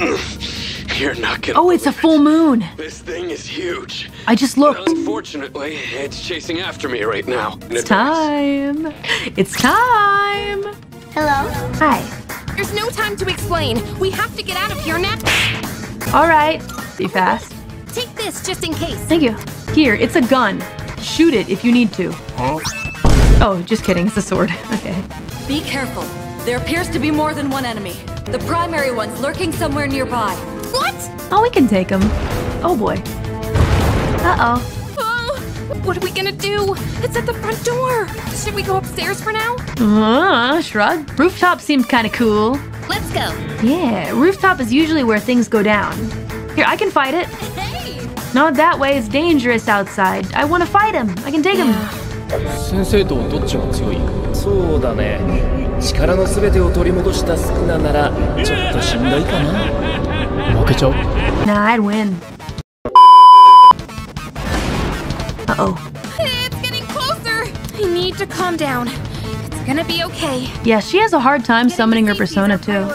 You're not gonna. Oh, it's a believe full it. moon. This thing is huge. I just But looked. unfortunately, it's chasing after me right now. It's time. It's time. Hello? Hi. There's no time to explain. We have to get out of here now. All right. Be fast. Take this just in case. Thank you. Here, it's a gun. Shoot it if you need to. Oh, just kidding. It's a sword. Okay. Be careful. There appears to be more than one enemy. The primary one's lurking somewhere nearby. What? Oh, we can take him. Oh boy. Uh-oh. Oh, what are we gonna do? It's at the front door. Should we go upstairs for now? Uh, shrug. Rooftop seems kind of cool. Let's go. Yeah, rooftop is usually where things go down. Here, I can fight it. Hey! Not that way. It's dangerous outside. I want to fight him. I can take him. 先生とどっちが強いそうだね 力の全てを取り戻したスクナならちょっとしんどいかな負けちゃう Nah, I'd win. Uh-oh. It's getting closer. I need to calm down. It's gonna be okay. Yeah, she has a hard time summoning her persona too.